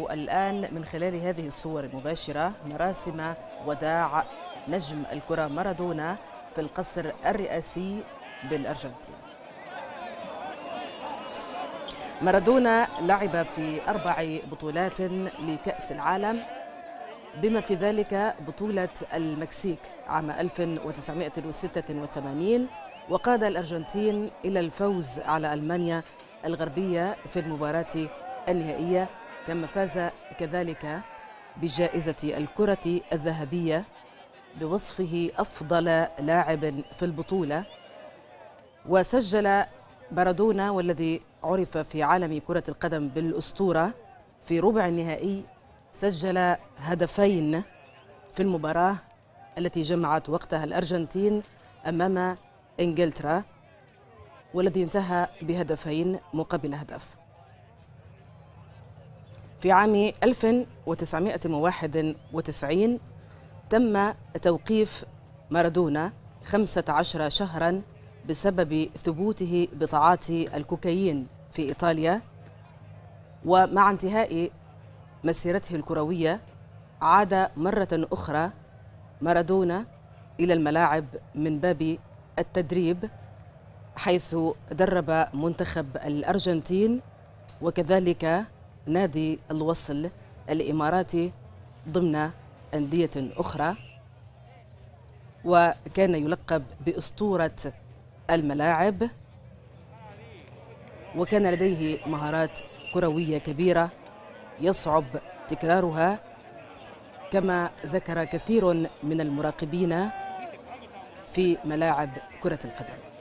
الآن من خلال هذه الصور المباشرة مراسم وداع نجم الكرة مارادونا في القصر الرئاسي بالأرجنتين. مارادونا لعب في أربع بطولات لكأس العالم بما في ذلك بطولة المكسيك عام 1986 وقاد الأرجنتين إلى الفوز على ألمانيا الغربية في المباراة النهائية كما فاز كذلك بجائزة الكرة الذهبية بوصفه أفضل لاعب في البطولة. وسجل مارادونا والذي عرف في عالم كرة القدم بالأسطورة في ربع النهائي سجل هدفين في المباراة التي جمعت وقتها الأرجنتين أمام إنجلترا والذي انتهى بهدفين مقابل هدف. في عام 1991 تم توقيف مارادونا 15 شهرا بسبب ثبوته بتعاطي الكوكايين في إيطاليا ومع انتهاء مسيرته الكروية عاد مرة أخرى مارادونا إلى الملاعب من باب التدريب حيث درب منتخب الأرجنتين وكذلك نادي الوصل الإماراتي ضمن أندية أخرى وكان يلقب بأسطورة الملاعب وكان لديه مهارات كروية كبيرة يصعب تكرارها كما ذكر كثير من المراقبين في ملاعب كرة القدم.